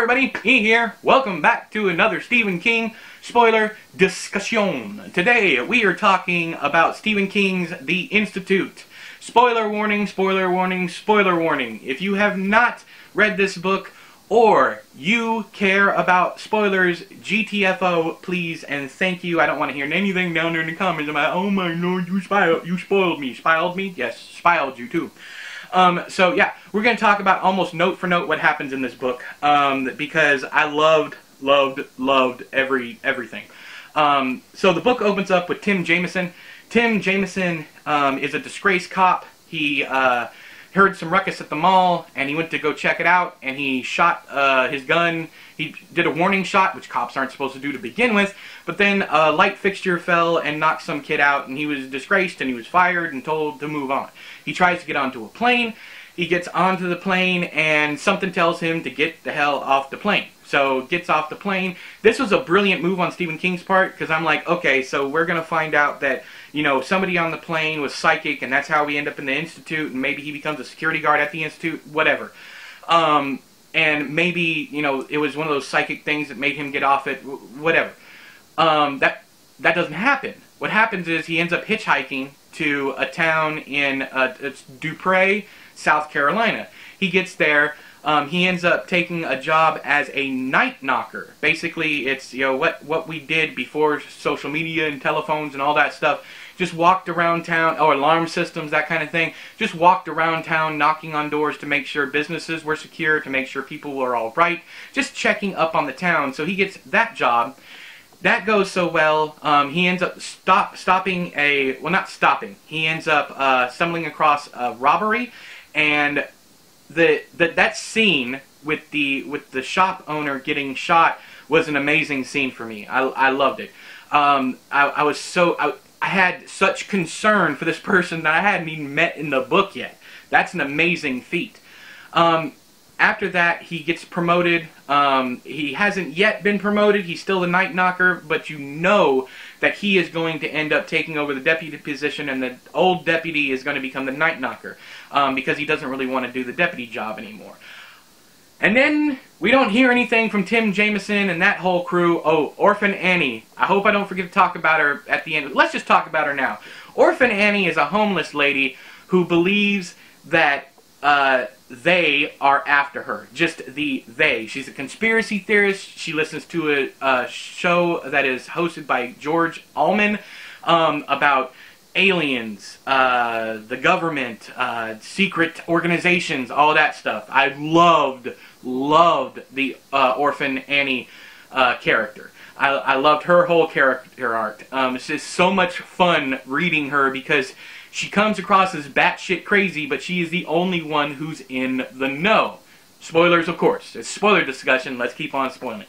everybody, E here. Welcome back to another Stephen King spoiler discussion. Today we are talking about Stephen King's The Institute. Spoiler warning, spoiler warning, spoiler warning. If you have not read this book or you care about spoilers, GTFO, please and thank you. I don't want to hear anything down there in the comments about, oh my lord, you spoiled, you spoiled me. Spoiled me? Yes, spoiled you too. Um, so yeah, we're going to talk about almost note for note what happens in this book um, because I loved, loved, loved every everything. Um, so the book opens up with Tim Jamieson. Tim Jamieson um, is a disgraced cop. He uh, heard some ruckus at the mall and he went to go check it out and he shot uh, his gun. He did a warning shot, which cops aren't supposed to do to begin with, but then a light fixture fell and knocked some kid out and he was disgraced and he was fired and told to move on. He tries to get onto a plane. He gets onto the plane and something tells him to get the hell off the plane. So gets off the plane. This was a brilliant move on Stephen King's part because I'm like, okay, so we're gonna find out that you know somebody on the plane was psychic, and that's how we end up in the institute, and maybe he becomes a security guard at the institute, whatever. Um, and maybe you know it was one of those psychic things that made him get off it, whatever. Um, that that doesn't happen. What happens is he ends up hitchhiking to a town in uh, DuPray, South Carolina. He gets there um, he ends up taking a job as a night knocker. Basically, it's you know what what we did before social media and telephones and all that stuff. Just walked around town, or alarm systems, that kind of thing. Just walked around town knocking on doors to make sure businesses were secure, to make sure people were all right. Just checking up on the town. So he gets that job. That goes so well. Um, he ends up stop stopping a well, not stopping. He ends up uh, stumbling across a robbery, and the, the that scene with the with the shop owner getting shot was an amazing scene for me. I, I loved it. Um, I, I was so I, I had such concern for this person that I hadn't even met in the book yet. That's an amazing feat. Um, after that, he gets promoted. Um, he hasn't yet been promoted. He's still the night knocker, but you know that he is going to end up taking over the deputy position, and the old deputy is going to become the night knocker um, because he doesn't really want to do the deputy job anymore. And then we don't hear anything from Tim Jamieson and that whole crew. Oh, Orphan Annie. I hope I don't forget to talk about her at the end. Let's just talk about her now. Orphan Annie is a homeless lady who believes that uh, they are after her. Just the they. She's a conspiracy theorist. She listens to a, a show that is hosted by George Allman um, about aliens, uh, the government, uh, secret organizations, all that stuff. I loved, loved the uh, Orphan Annie uh, character. I, I, loved her whole character arc. Um, it's just so much fun reading her because she comes across as batshit crazy, but she is the only one who's in the know. Spoilers, of course. It's spoiler discussion. Let's keep on spoiling.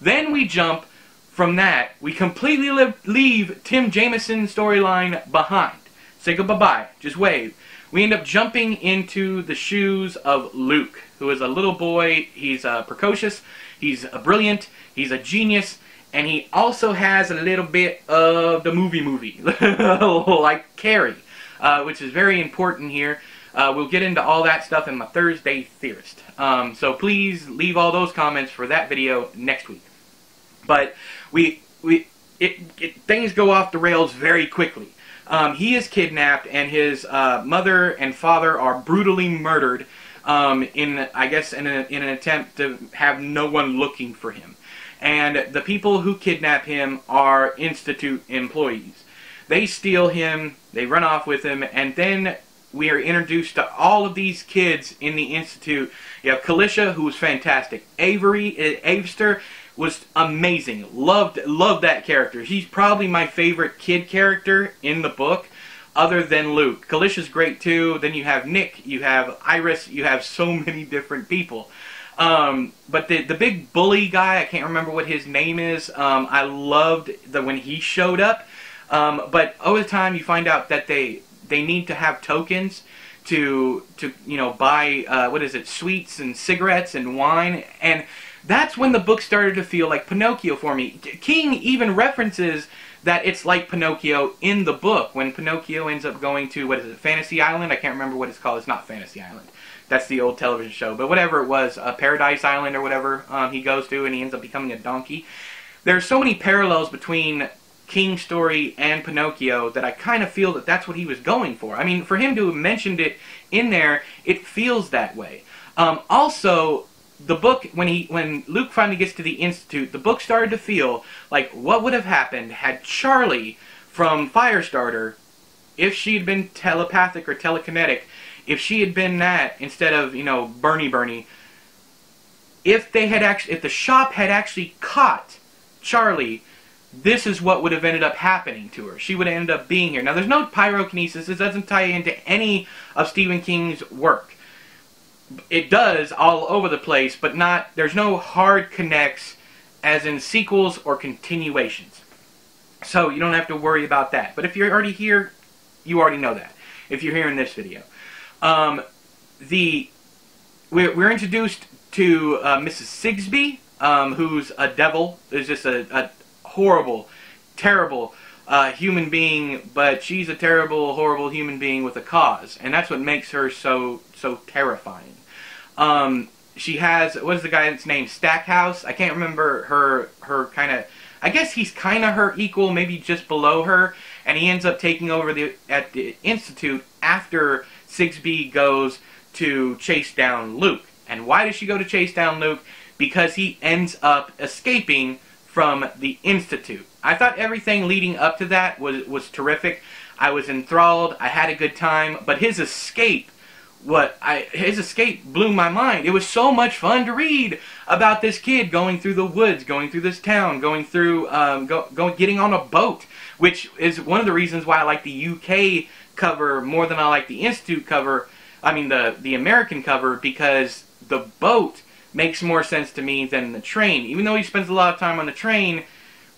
Then we jump from that. We completely leave Tim Jamieson's storyline behind. Say goodbye. Bye, just wave. We end up jumping into the shoes of Luke, who is a little boy. He's uh, precocious. He's uh, brilliant. He's a genius. And he also has a little bit of the movie movie, like Carrie uh, which is very important here. Uh, we'll get into all that stuff in my Thursday Theorist. Um, so please leave all those comments for that video next week. But we, we, it, it, things go off the rails very quickly. Um, he is kidnapped, and his uh, mother and father are brutally murdered um, in, I guess, in, a, in an attempt to have no one looking for him. And the people who kidnap him are Institute employees. They steal him, they run off with him, and then we are introduced to all of these kids in the Institute. You have Kalisha, who was fantastic. Avery, uh, Avester was amazing. Loved, loved that character. He's probably my favorite kid character in the book, other than Luke. Kalisha's great too. Then you have Nick, you have Iris, you have so many different people. Um, but the the big bully guy, I can't remember what his name is. Um, I loved that when he showed up. Um, but over time, you find out that they they need to have tokens to to you know buy uh, what is it sweets and cigarettes and wine and that's when the book started to feel like Pinocchio for me. King even references that it's like Pinocchio in the book when Pinocchio ends up going to what is it Fantasy Island? I can't remember what it's called. It's not Fantasy Island. That's the old television show. But whatever it was, uh, Paradise Island or whatever um, he goes to, and he ends up becoming a donkey. There's so many parallels between King's story and Pinocchio that I kind of feel that that's what he was going for. I mean, for him to have mentioned it in there, it feels that way. Um, also, the book when he when Luke finally gets to the institute, the book started to feel like what would have happened had Charlie from Firestarter, if she had been telepathic or telekinetic, if she had been that instead of you know Bernie Bernie, if they had actually if the shop had actually caught Charlie, this is what would have ended up happening to her. She would have ended up being here. Now there's no pyrokinesis. This doesn't tie into any of Stephen King's work it does all over the place, but not there's no hard connects as in sequels or continuations. So you don't have to worry about that. But if you're already here, you already know that. If you're here in this video, um, the we're, we're introduced to uh, Mrs. Sigsbee, um, who's a devil. Is just a, a horrible, terrible uh, human being, but she's a terrible, horrible human being with a cause, and that's what makes her so so terrifying. Um, she has what is the guy's name? Stackhouse. I can't remember her her kind of. I guess he's kind of her equal, maybe just below her, and he ends up taking over the at the institute after Sigsbee goes to chase down Luke. And why does she go to chase down Luke? Because he ends up escaping from the institute. I thought everything leading up to that was was terrific. I was enthralled. I had a good time, but his escape what I his escape blew my mind. It was so much fun to read about this kid going through the woods, going through this town, going through um, go, going getting on a boat, which is one of the reasons why I like the UK cover more than I like the Institute cover. I mean the the American cover because the boat makes more sense to me than the train. Even though he spends a lot of time on the train,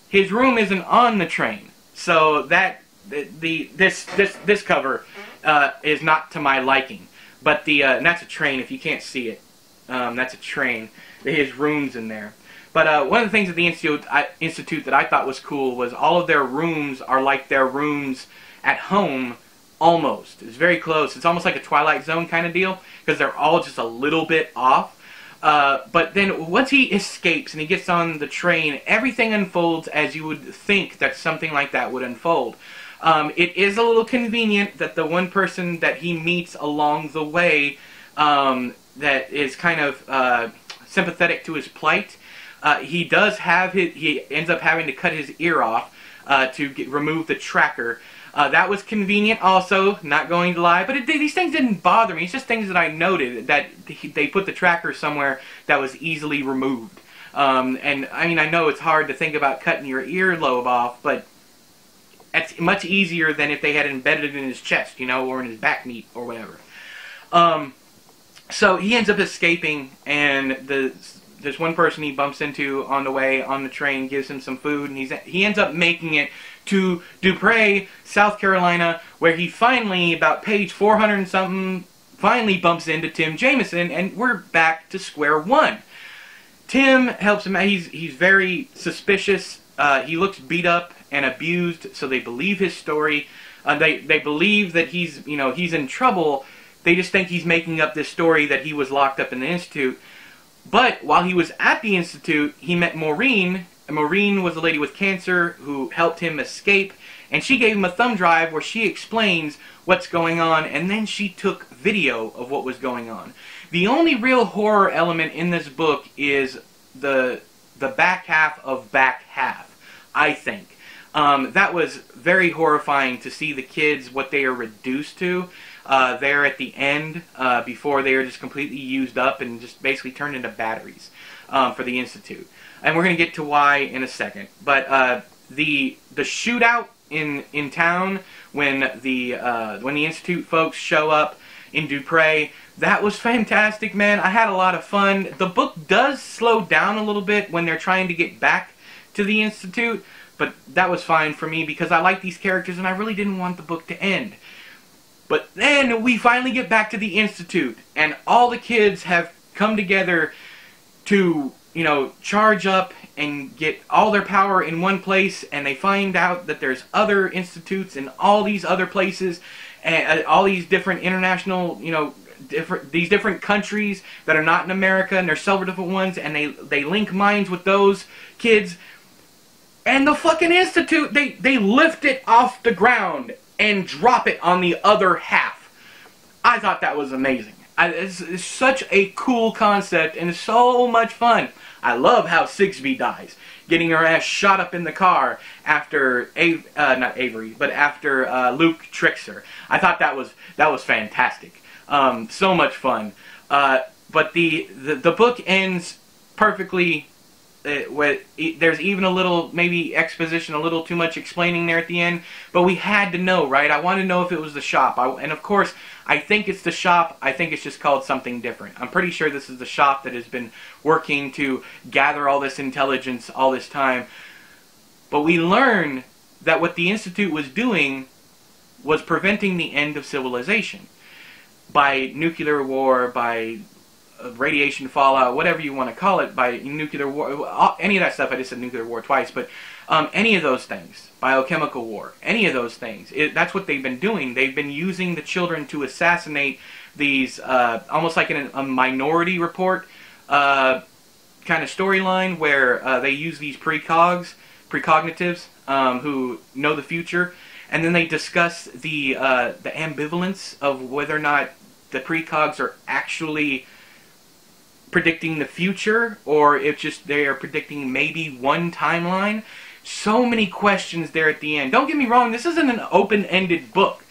his room isn't on the train. So that the, the this this this cover uh, is not to my liking. But the uh, and that's a train. If you can't see it, um, that's a train. His rooms in there. But uh, one of the things at the institute, I, institute that I thought was cool was all of their rooms are like their rooms at home almost. It's very close. It's almost like a Twilight Zone kind of deal because they're all just a little bit off. Uh, but then once he escapes and he gets on the train, everything unfolds as you would think that something like that would unfold. Um, it is a little convenient that the one person that he meets along the way um, that is kind of uh, sympathetic to his plight, uh, he does have his, he ends up having to cut his ear off uh, to get, remove the tracker. Uh, that was convenient also, not going to lie, but it, these things didn't bother me. It's just things that I noted, that they put the tracker somewhere that was easily removed. Um, and I mean, I know it's hard to think about cutting your earlobe off, but it's much easier than if they had embedded it in his chest, you know, or in his back meat or whatever. Um, so he ends up escaping, and the there's one person he bumps into on the way on the train, gives him some food, and he's he ends up making it to DuPray, South Carolina, where he finally, about page 400 and something, finally bumps into Tim Jamieson, and we're back to square one. Tim helps him. He's he's very suspicious. Uh, he looks beat up and abused, so they believe his story. Uh, they they believe that he's you know he's in trouble. They just think he's making up this story that he was locked up in the institute. But while he was at the institute, he met Maureen. And Maureen was a lady with cancer who helped him escape, and she gave him a thumb drive where she explains what's going on, and then she took video of what was going on. The only real horror element in this book is the the back half of back half, I think. Um, that was very horrifying to see the kids, what they are reduced to uh, there at the end uh, before they are just completely used up and just basically turned into batteries um, for the Institute. And we're going to get to why in a second. But uh, the the shootout in in town when the uh, when the Institute folks show up in DuPray, that was fantastic, man. I had a lot of fun. The book does slow down a little bit when they're trying to get back to the Institute, but that was fine for me because I like these characters and I really didn't want the book to end. But then we finally get back to the Institute and all the kids have come together to, you know, charge up and get all their power in one place and they find out that there's other institutes in all these other places and uh, all these different international, you know, different these different countries that are not in America, and there's several different ones, and they they link minds with those kids. And the fucking institute, they they lift it off the ground and drop it on the other half. I thought that was amazing. I, it's, it's such a cool concept and so much fun. I love how Sigsbee dies, getting her ass shot up in the car after uh, not Avery, but after uh, Luke tricks her. I thought that was that was fantastic. Um, so much fun. Uh, but the, the the book ends perfectly. Uh, there's even a little maybe exposition, a little too much explaining there at the end. But we had to know, right? I wanted to know if it was the shop, I, and of course I think it's the shop. I think it's just called something different. I'm pretty sure this is the shop that has been working to gather all this intelligence all this time. But we learn that what the Institute was doing was preventing the end of civilization by nuclear war, by radiation fallout, whatever you want to call it, by nuclear war, uh, any of that stuff. I just said nuclear war twice, but um, any of those things, biochemical war, any of those things. It, that's what they've been doing. They've been using the children to assassinate these, uh, almost like in a minority report uh, kind of storyline where uh, they use these precogs, precognitives, um, who know the future, and then they discuss the uh, the ambivalence of whether or not the precogs are actually predicting the future or if just they are predicting maybe one timeline. So many questions there at the end. Don't get me wrong, this isn't an open-ended book,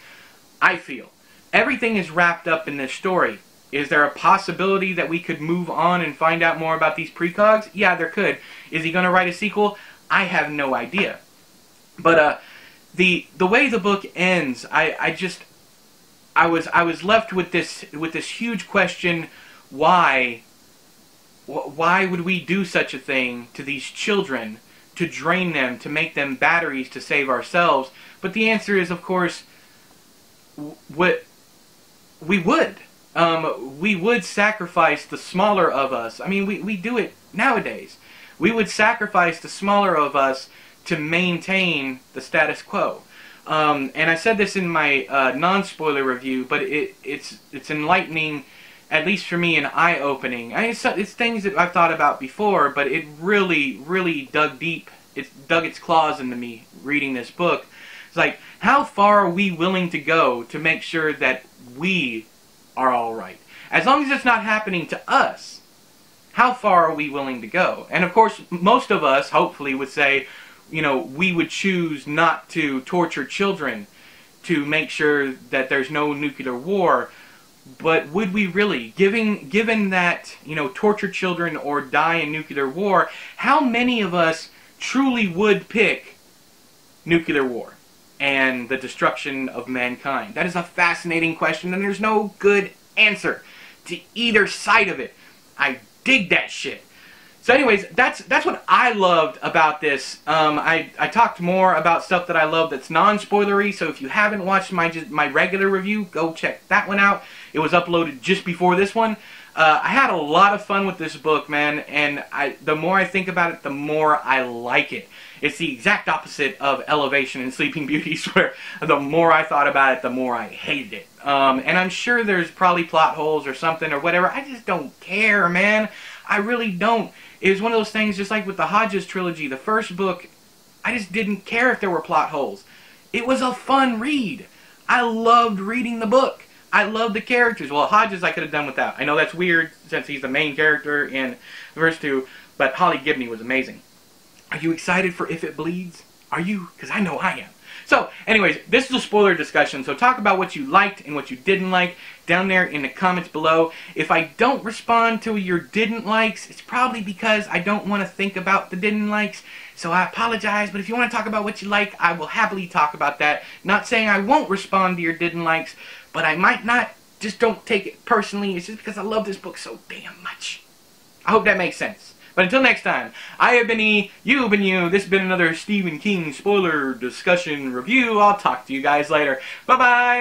I feel. Everything is wrapped up in this story. Is there a possibility that we could move on and find out more about these precogs? Yeah, there could. Is he going to write a sequel? I have no idea. But uh, the the way the book ends, I, I just I was I was left with this with this huge question: Why why would we do such a thing to these children to drain them, to make them batteries to save ourselves? But the answer is, of course, what we would. Um, we would sacrifice the smaller of us. I mean, we, we do it nowadays. We would sacrifice the smaller of us to maintain the status quo. Um, and I said this in my uh, non-spoiler review, but it, it's it's enlightening at least for me, an eye-opening. I mean, it's, it's things that I've thought about before, but it really, really dug deep. It dug its claws into me reading this book. It's like, how far are we willing to go to make sure that we are all right? As long as it's not happening to us, how far are we willing to go? And of course, most of us, hopefully, would say, you know, we would choose not to torture children to make sure that there's no nuclear war but would we really, given given that you know torture children or die in nuclear war, how many of us truly would pick nuclear war and the destruction of mankind? That is a fascinating question, and there's no good answer to either side of it. I dig that shit. So anyways, that's that's what I loved about this. Um, I, I talked more about stuff that I love that's non-spoilery, so if you haven't watched my my regular review, go check that one out. It was uploaded just before this one. Uh, I had a lot of fun with this book, man, and I the more I think about it, the more I like it. It's the exact opposite of Elevation and Sleeping Beauties, where the more I thought about it, the more I hated it. Um, and I'm sure there's probably plot holes or something or whatever. I just don't care, man. I really don't. It was one of those things, just like with the Hodges trilogy, the first book, I just didn't care if there were plot holes. It was a fun read. I loved reading the book. I loved the characters. Well, Hodges I could have done without. I know that's weird since he's the main character in first two, but Holly Gibney was amazing. Are you excited for If It Bleeds? Are you? Because I know I am. So, anyways, this is a spoiler discussion, so talk about what you liked and what you didn't like down there in the comments below. If I don't respond to your didn't likes, it's probably because I don't want to think about the didn't likes, so I apologize, but if you want to talk about what you like, I will happily talk about that. Not saying I won't respond to your didn't likes, but I might not. Just don't take it personally. It's just because I love this book so damn much. I hope that makes sense. But until next time, I have been E, you have been you, this has been another Stephen King spoiler discussion review. I'll talk to you guys later. Bye-bye!